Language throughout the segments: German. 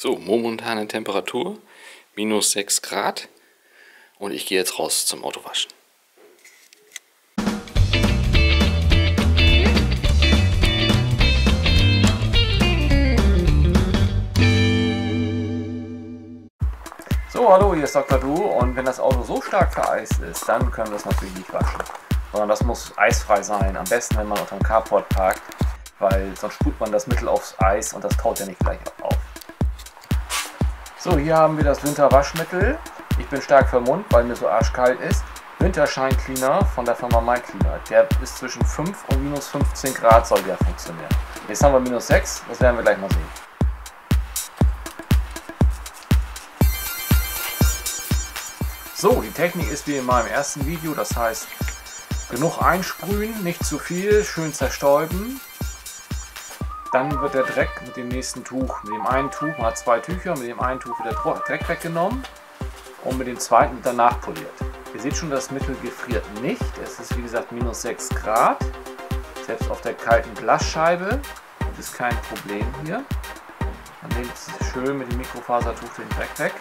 So, momentane Temperatur minus 6 Grad und ich gehe jetzt raus zum Autowaschen. So, hallo, hier ist Dr. Du und wenn das Auto so stark vereist ist, dann können wir es natürlich nicht waschen. Sondern das muss eisfrei sein, am besten wenn man unter dem Carport parkt, weil sonst sprüht man das Mittel aufs Eis und das taut ja nicht gleich auf. So, hier haben wir das Winterwaschmittel. Ich bin stark vermummt, weil mir so arschkalt ist. Wintershine Cleaner von der Firma MyCleaner. Der ist zwischen 5 und minus 15 Grad soll der funktionieren. Jetzt haben wir minus 6, das werden wir gleich mal sehen. So, die Technik ist wie in meinem ersten Video, das heißt genug einsprühen, nicht zu viel, schön zerstäuben, dann wird der Dreck mit dem nächsten Tuch, mit dem einen Tuch, man hat zwei Tücher, mit dem einen Tuch wird der Dreck weggenommen und mit dem zweiten danach poliert. Ihr seht schon, das Mittel gefriert nicht. Es ist wie gesagt minus 6 Grad. Selbst auf der kalten Glasscheibe das ist kein Problem hier. Nehmt es schön mit dem Mikrofasertuch den Dreck weg.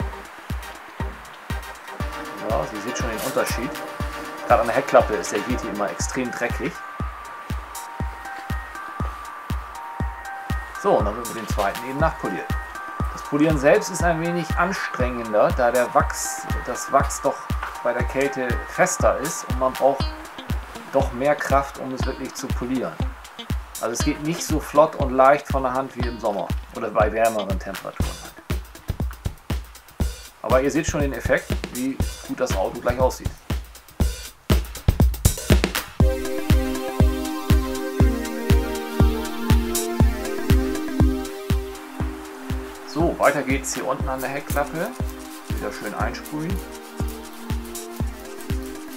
Ja, Sie seht schon den Unterschied. Gerade an der Heckklappe ist der Yeti immer extrem dreckig. So, und dann wird mit dem zweiten eben nachpoliert. Das Polieren selbst ist ein wenig anstrengender, da der Wachs, das Wachs doch bei der Kälte fester ist und man braucht doch mehr Kraft, um es wirklich zu polieren. Also es geht nicht so flott und leicht von der Hand wie im Sommer oder bei wärmeren Temperaturen. Aber ihr seht schon den Effekt, wie gut das Auto gleich aussieht. Weiter geht's hier unten an der Heckklappe. Wieder schön einsprühen.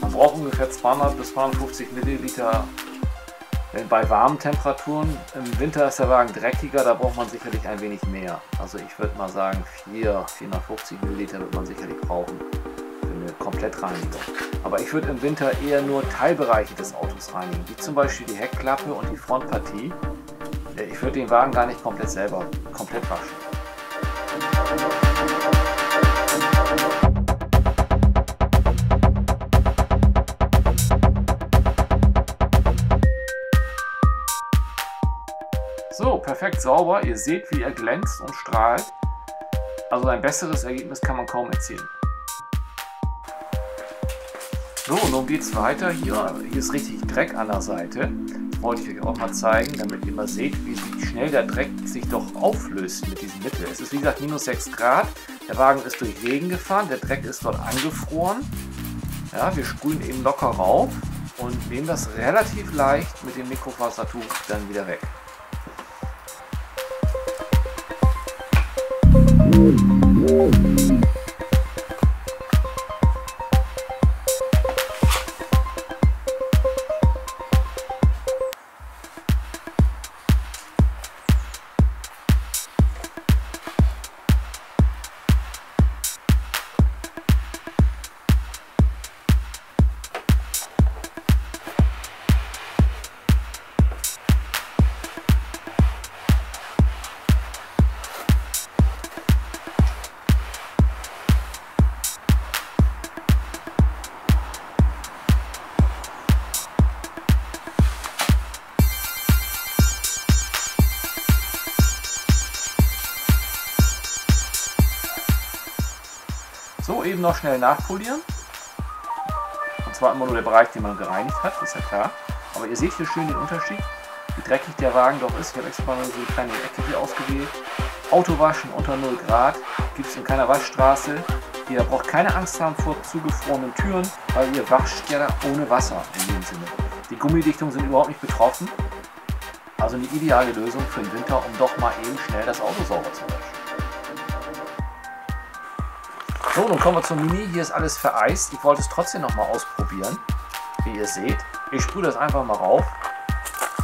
Man braucht ungefähr 200 bis 250 Milliliter bei warmen Temperaturen. Im Winter ist der Wagen dreckiger, da braucht man sicherlich ein wenig mehr. Also ich würde mal sagen 4, 450 Milliliter wird man sicherlich brauchen für eine Komplettreinigung. Aber ich würde im Winter eher nur Teilbereiche des Autos reinigen, wie zum Beispiel die Heckklappe und die Frontpartie. Ich würde den Wagen gar nicht komplett selber komplett waschen. So, perfekt sauber. Ihr seht, wie er glänzt und strahlt. Also ein besseres Ergebnis kann man kaum erzielen. So, nun geht es weiter. Hier, hier ist richtig Dreck an der Seite. Wollte ich euch auch mal zeigen, damit ihr mal seht, wie schnell der Dreck sich doch auflöst mit diesem Mittel. Es ist wie gesagt minus 6 Grad. Der Wagen ist durch Regen gefahren. Der Dreck ist dort angefroren. Ja, wir sprühen eben locker rauf und nehmen das relativ leicht mit dem Mikrofasertuch dann wieder weg. So, eben noch schnell nachpolieren. Und zwar immer nur der Bereich, den man gereinigt hat, ist ja klar. Aber ihr seht hier schön den Unterschied, wie dreckig der Wagen doch ist. Ich habe extra mal so eine kleine Ecke hier ausgewählt. Autowaschen unter 0 Grad gibt es in keiner Waschstraße. Ihr braucht keine Angst haben vor zugefrorenen Türen, weil ihr wascht ja ohne Wasser in dem Sinne. Die Gummidichtungen sind überhaupt nicht betroffen. Also eine ideale Lösung für den Winter, um doch mal eben schnell das Auto sauber zu waschen. So, nun kommen wir zum Mini. Hier ist alles vereist. Ich wollte es trotzdem noch mal ausprobieren, wie ihr seht. Ich sprühe das einfach mal rauf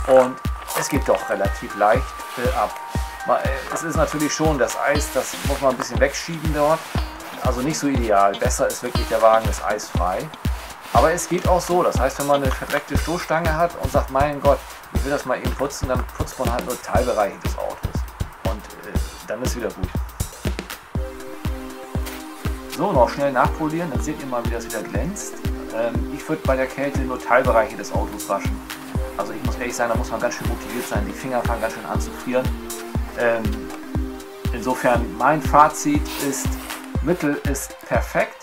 und es geht doch relativ leicht äh, ab. Es ist natürlich schon das Eis, das muss man ein bisschen wegschieben dort. Also nicht so ideal. Besser ist wirklich der Wagen ist eisfrei. Aber es geht auch so. Das heißt, wenn man eine verdreckte Stoßstange hat und sagt, mein Gott, ich will das mal eben putzen, dann putzt man halt nur Teilbereiche des Autos. Und äh, dann ist wieder gut. So, noch schnell nachpolieren, dann seht ihr mal, wie das wieder glänzt. Ähm, ich würde bei der Kälte nur Teilbereiche des Autos waschen. Also ich muss ehrlich sein, da muss man ganz schön motiviert sein. Die Finger fangen ganz schön an zu frieren. Ähm, insofern mein Fazit ist, Mittel ist perfekt,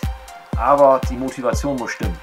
aber die Motivation muss stimmen.